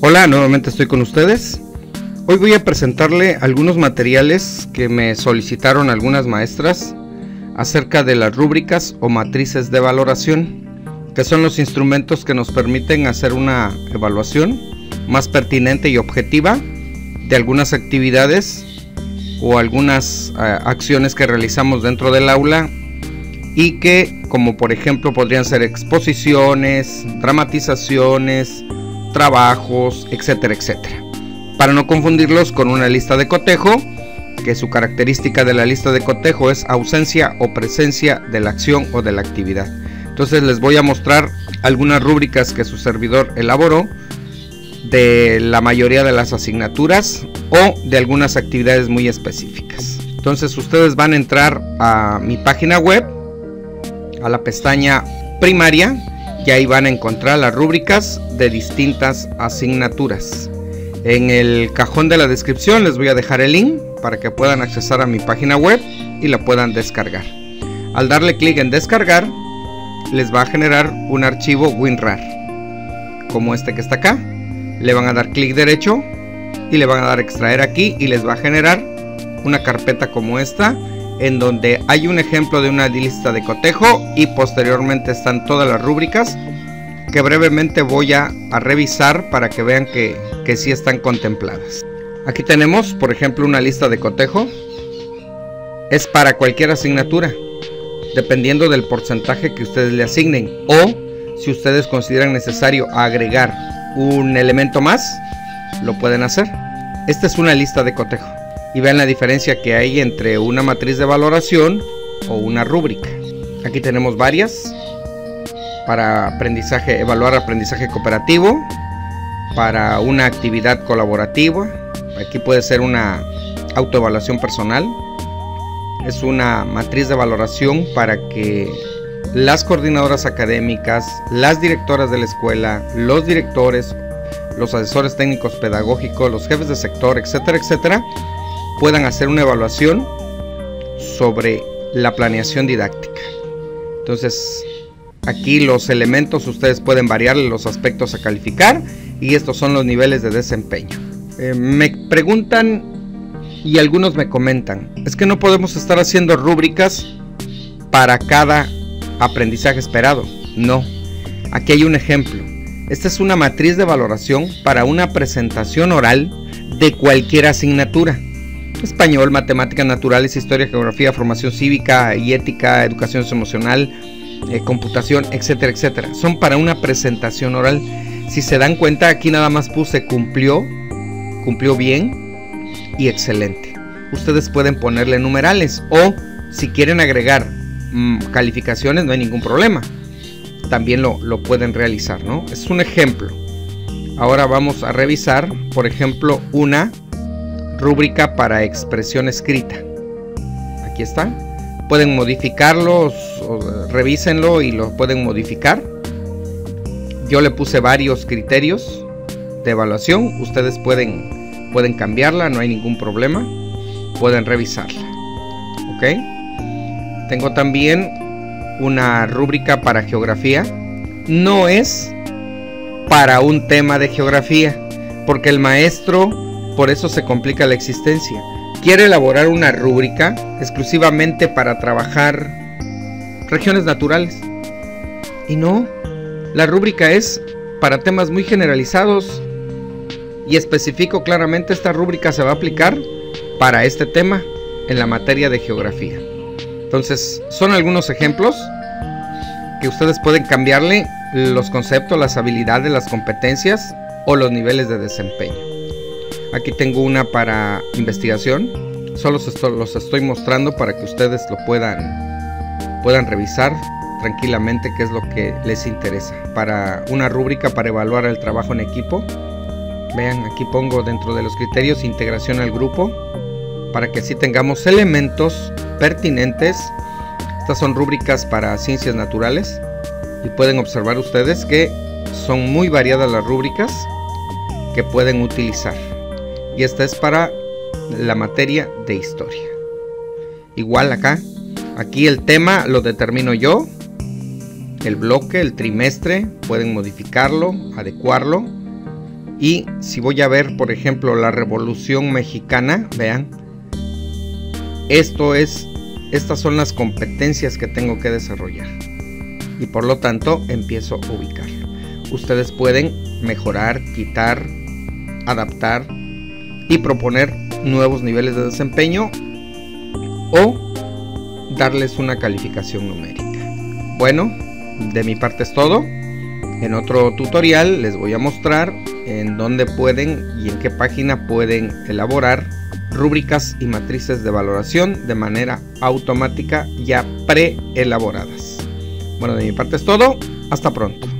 Hola, nuevamente estoy con ustedes. Hoy voy a presentarle algunos materiales que me solicitaron algunas maestras acerca de las rúbricas o matrices de valoración, que son los instrumentos que nos permiten hacer una evaluación más pertinente y objetiva de algunas actividades o algunas eh, acciones que realizamos dentro del aula y que como por ejemplo podrían ser exposiciones, dramatizaciones, trabajos, etcétera, etcétera. Para no confundirlos con una lista de cotejo, que su característica de la lista de cotejo es ausencia o presencia de la acción o de la actividad. Entonces les voy a mostrar algunas rúbricas que su servidor elaboró de la mayoría de las asignaturas o de algunas actividades muy específicas. Entonces ustedes van a entrar a mi página web, a la pestaña primaria, y ahí van a encontrar las rúbricas de distintas asignaturas. En el cajón de la descripción les voy a dejar el link para que puedan accesar a mi página web y la puedan descargar. Al darle clic en descargar, les va a generar un archivo WinRAR, como este que está acá. Le van a dar clic derecho y le van a dar extraer aquí y les va a generar una carpeta como esta en donde hay un ejemplo de una lista de cotejo y posteriormente están todas las rúbricas que brevemente voy a, revisar para que vean que, que sí están contempladas. Aquí tenemos, por ejemplo, una lista de cotejo. Es para cualquier asignatura, dependiendo del porcentaje que ustedes le asignen. O si ustedes consideran necesario agregar un elemento más, lo pueden hacer. Esta es una lista de cotejo. Y vean la diferencia que hay entre una matriz de valoración o una rúbrica. Aquí tenemos varias para aprendizaje, evaluar aprendizaje cooperativo, para una actividad colaborativa. Aquí puede ser una autoevaluación personal. Es una matriz de valoración para que las coordinadoras académicas, las directoras de la escuela, los directores, los asesores técnicos pedagógicos, los jefes de sector, etcétera, etcétera, puedan hacer una evaluación sobre la planeación didáctica. Entonces, Aquí los elementos ustedes pueden variarle los aspectos a calificar y estos son los niveles de desempeño. Eh, me preguntan y algunos me comentan, es que no podemos estar haciendo rúbricas para cada aprendizaje esperado. No, aquí hay un ejemplo. Esta es una matriz de valoración para una presentación oral de cualquier asignatura. Español, matemáticas naturales, historia, geografía, formación cívica y ética, educación emocional, eh, computación, etcétera, etcétera. Son para una presentación oral. Si se dan cuenta, aquí nada más puse cumplió, cumplió bien y excelente. Ustedes pueden ponerle numerales o si quieren agregar mm, calificaciones, no hay ningún problema. También lo, lo pueden realizar, ¿no? Es un ejemplo. Ahora vamos a revisar, por ejemplo, una rúbrica para expresión escrita. Aquí está pueden modificarlo, revísenlo y lo pueden modificar. Yo le puse varios criterios de evaluación, ustedes pueden, pueden cambiarla, no hay ningún problema, pueden revisarla. ¿Ok? Tengo también una rúbrica para geografía. No es para un tema de geografía, porque el maestro por eso se complica la existencia quiere elaborar una rúbrica exclusivamente para trabajar regiones naturales. Y no, la rúbrica es para temas muy generalizados y especifico claramente esta rúbrica se va a aplicar para este tema en la materia de geografía. Entonces, son algunos ejemplos que ustedes pueden cambiarle los conceptos, las habilidades, las competencias o los niveles de desempeño. Aquí tengo una para investigación. Solo los estoy mostrando para que ustedes lo puedan, puedan revisar tranquilamente qué es lo que les interesa. Para una rúbrica para evaluar el trabajo en equipo. Vean, aquí pongo dentro de los criterios integración al grupo para que así tengamos elementos pertinentes. Estas son rúbricas para ciencias naturales y pueden observar ustedes que son muy variadas las rúbricas que pueden utilizar y esta es para la materia de historia. Igual acá, aquí el tema lo determino yo, el bloque, el trimestre, pueden modificarlo, adecuarlo Y si voy a ver, por ejemplo, la Revolución Mexicana, vean, esto es, estas son las competencias que tengo que desarrollar. Y por lo tanto empiezo a ubicarlo. Ustedes pueden mejorar, quitar, adaptar y proponer nuevos niveles de desempeño o darles una calificación numérica. Bueno, de mi parte es todo. En otro tutorial les voy a mostrar en dónde pueden y en qué página pueden elaborar rúbricas y matrices de valoración de manera automática ya preelaboradas. Bueno, de mi parte es todo. Hasta pronto.